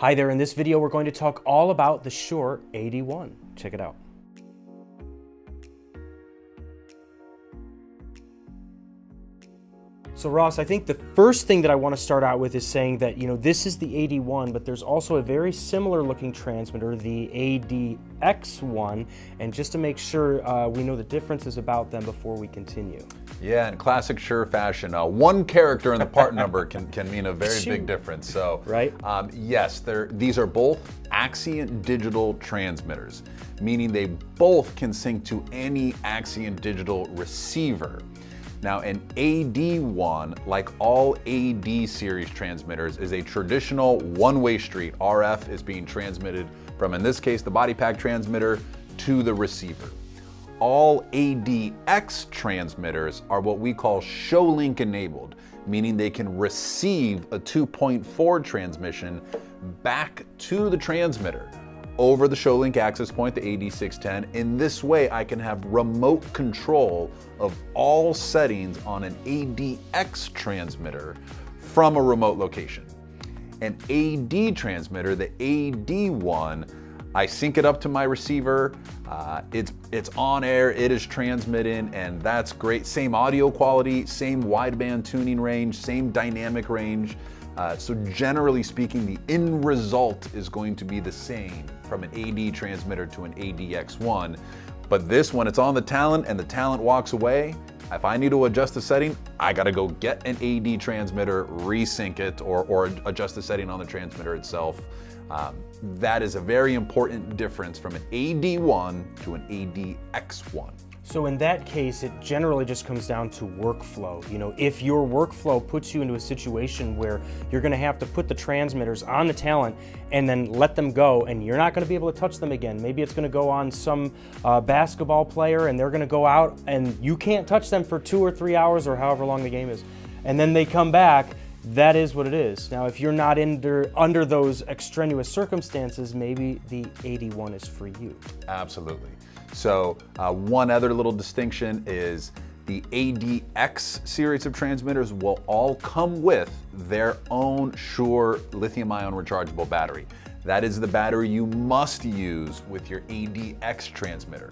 Hi there, in this video we're going to talk all about the Shure AD1. Check it out. So Ross, I think the first thing that I want to start out with is saying that, you know, this is the AD1, but there's also a very similar looking transmitter, the ADX1, and just to make sure uh, we know the differences about them before we continue. Yeah, in classic Shure fashion, uh, one character in the part number can, can mean a very big difference. So, right? Um, yes, these are both Axient digital transmitters, meaning they both can sync to any Axient digital receiver. Now, an AD1, like all AD series transmitters, is a traditional one-way street. RF is being transmitted from, in this case, the body pack transmitter to the receiver. All ADX transmitters are what we call ShowLink enabled, meaning they can receive a 2.4 transmission back to the transmitter over the ShowLink access point, the AD610. In this way, I can have remote control of all settings on an ADX transmitter from a remote location. An AD transmitter, the AD1, I sync it up to my receiver. Uh, it's it's on air. It is transmitting, and that's great. Same audio quality, same wideband tuning range, same dynamic range. Uh, so generally speaking, the end result is going to be the same from an AD transmitter to an ADX1. But this, one, it's on the talent and the talent walks away, if I need to adjust the setting, I gotta go get an AD transmitter, resync it, or, or adjust the setting on the transmitter itself. Um, that is a very important difference from an AD1 to an ADX1. So in that case, it generally just comes down to workflow. You know, if your workflow puts you into a situation where you're gonna have to put the transmitters on the talent and then let them go and you're not gonna be able to touch them again. Maybe it's gonna go on some uh, basketball player and they're gonna go out and you can't touch them for two or three hours or however long the game is. And then they come back, that is what it is. Now, if you're not under, under those extraneous circumstances, maybe the AD1 is for you. Absolutely. So uh, one other little distinction is the ADX series of transmitters will all come with their own Shure lithium ion rechargeable battery. That is the battery you must use with your ADX transmitter.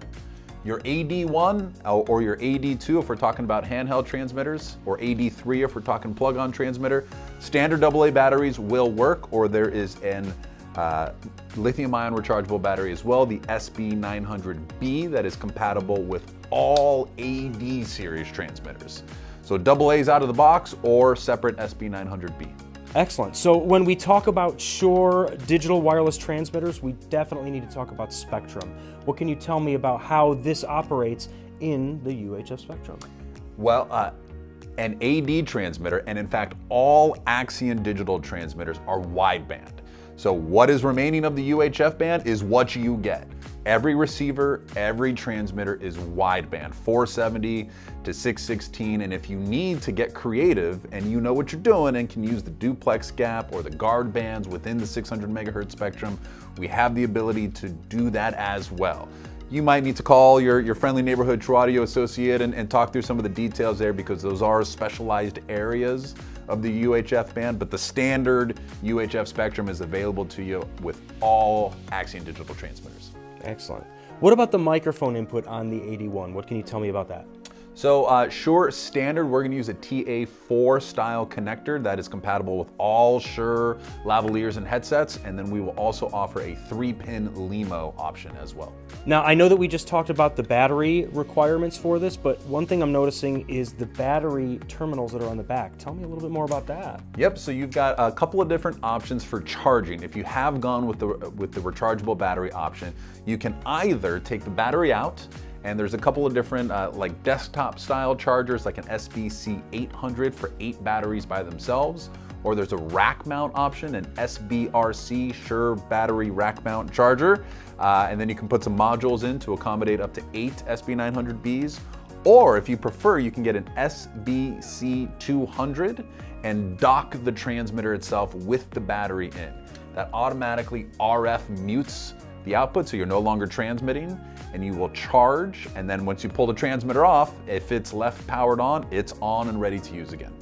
Your AD1 uh, or your AD2 if we're talking about handheld transmitters, or AD3 if we're talking plug-on transmitter, standard AA batteries will work or there is an uh, lithium ion rechargeable battery as well, the SB900B that is compatible with all AD series transmitters. So double A's out of the box or separate SB900B. Excellent. So when we talk about Shure digital wireless transmitters, we definitely need to talk about Spectrum. What can you tell me about how this operates in the UHF Spectrum? Well, uh, an AD transmitter, and in fact all Axient digital transmitters are wideband. So what is remaining of the UHF band is what you get. Every receiver, every transmitter is wideband, 470 to 616. And if you need to get creative and you know what you're doing and can use the duplex gap or the guard bands within the 600 megahertz spectrum, we have the ability to do that as well. You might need to call your, your friendly neighborhood Trew Audio associate and, and talk through some of the details there because those are specialized areas of the UHF band, but the standard UHF spectrum is available to you with all Axient digital transmitters. Excellent. What about the microphone input on the AD1? What can you tell me about that? So uh, Shure standard, we're gonna use a TA4 style connector that is compatible with all Shure lavaliers and headsets, and then we will also offer a three pin LEMO option as well. Now, I know that we just talked about the battery requirements for this, but one thing I'm noticing is the battery terminals that are on the back. Tell me a little bit more about that. Yep, so you've got a couple of different options for charging. If you have gone with the, with the rechargeable battery option, you can either take the battery out and there's a couple of different uh, like desktop style chargers like an SBC 800 for eight batteries by themselves, or there's a rack mount option, an SBRC Shure battery rack mount charger. Uh, and then you can put some modules in to accommodate up to eight SB900Bs. Or if you prefer, you can get an SBC200 and dock the transmitter itself with the battery in. That automatically RF mutes the output so you're no longer transmitting and you will charge. And then once you pull the transmitter off, if it's left powered on, it's on and ready to use again.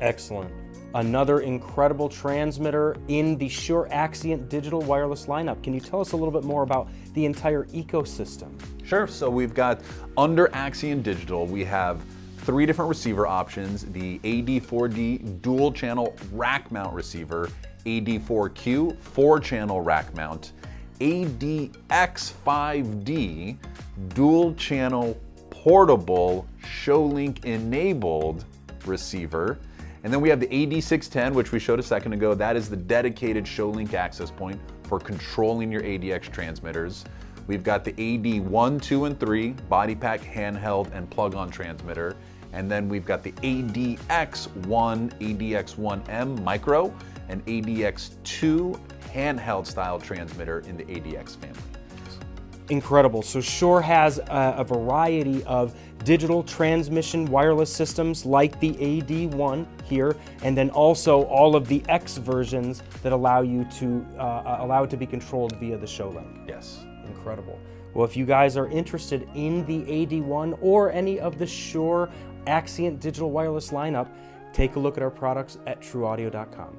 Excellent. another incredible transmitter in the Shure Axient digital wireless lineup. Can you tell us a little bit more about the entire ecosystem? Sure. So we've got under Axient Digital, we have three different receiver options the AD4D dual channel rack mount receiver, AD4Q four channel rack mount, ADX5D dual channel portable ShowLink enabled receiver. And then we have the AD610, which we showed a second ago. That is the dedicated ShowLink access point for controlling your ADX transmitters. We've got the AD1, 2, and 3 body pack, handheld, and plug-on transmitter. And then we've got the ADX1, ADX1M micro, and ADX2 handheld style transmitter in the ADX family. Incredible. So Shure has a, a, variety of digital transmission wireless systems like the AD1 here, and then also all of the X versions that allow you to uh, uh allow it to be controlled via the ShowLink. Yes. Incredible. Well, if you guys are interested in the AD1 or any of the Shure Axient digital wireless lineup, take a look at our products at trewaudio.com.